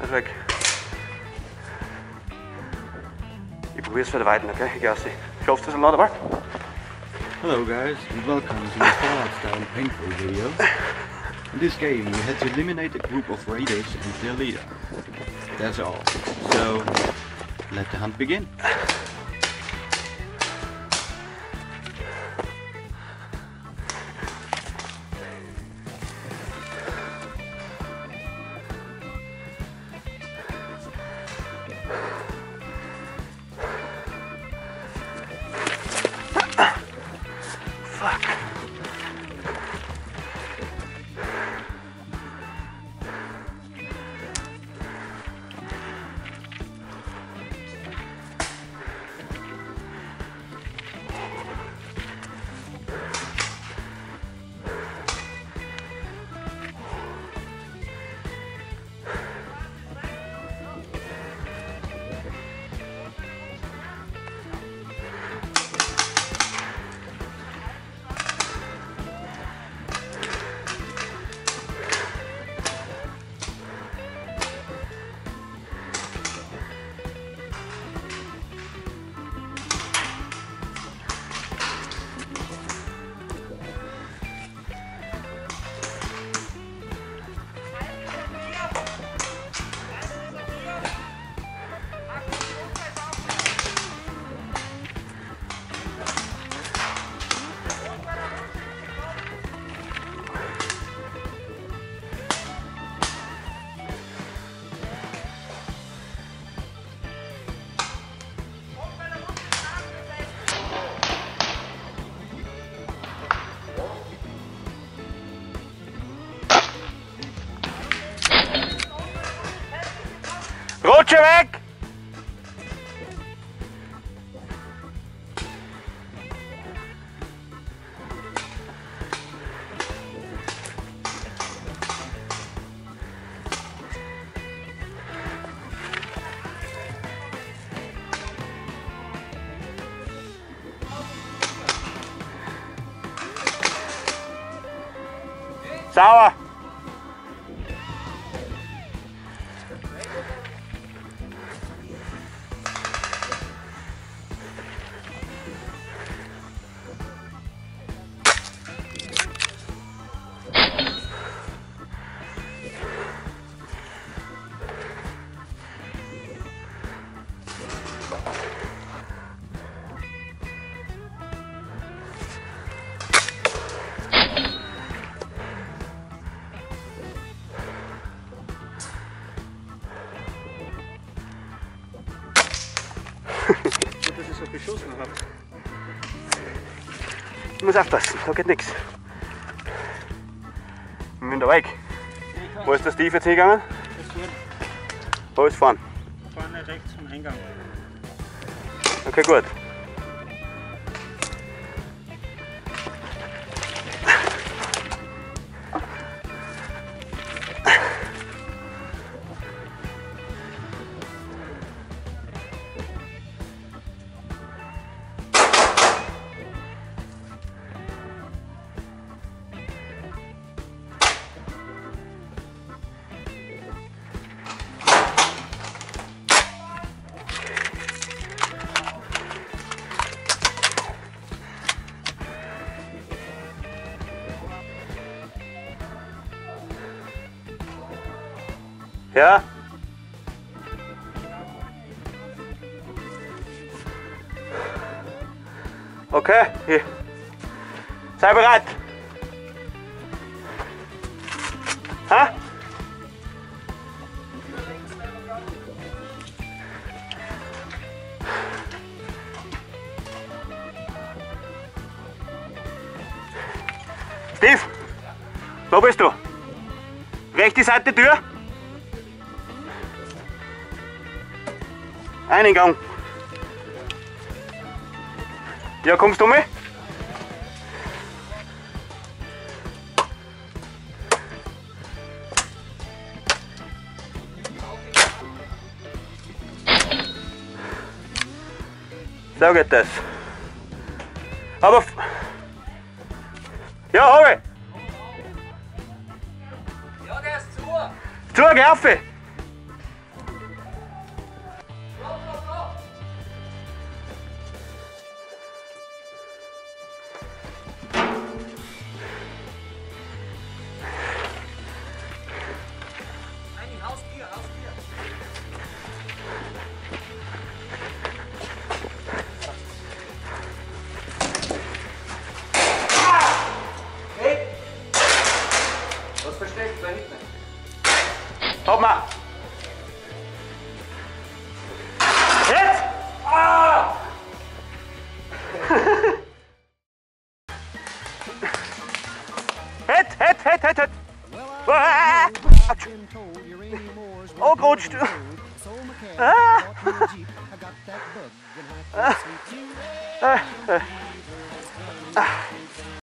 Okay? Hello guys and welcome to the Fallout style paintball video. In this game you had to eliminate a group of raiders and their leader. That's all. So let the hunt begin. Rutsche weg! Sauer! Gut, dass geschossen habe. Ich muss aufpassen, da geht nichts. Wir müssen da weg. Wo ist der Steve jetzt hingegangen? Das wird Wo ist vorn? vorne rechts vom Eingang. Okay, gut. Ja? Okay, hier. Sei bereit. Ha? Steve, wo bist du? Rechte Seite Tür? Eingang. Ja, kommst du mit? So geht das. Aber Ja, hab ich. Ja, der ist zu. Zu, geh Het, het, het. Ah! Oh, gerutscht. Ah! Ah!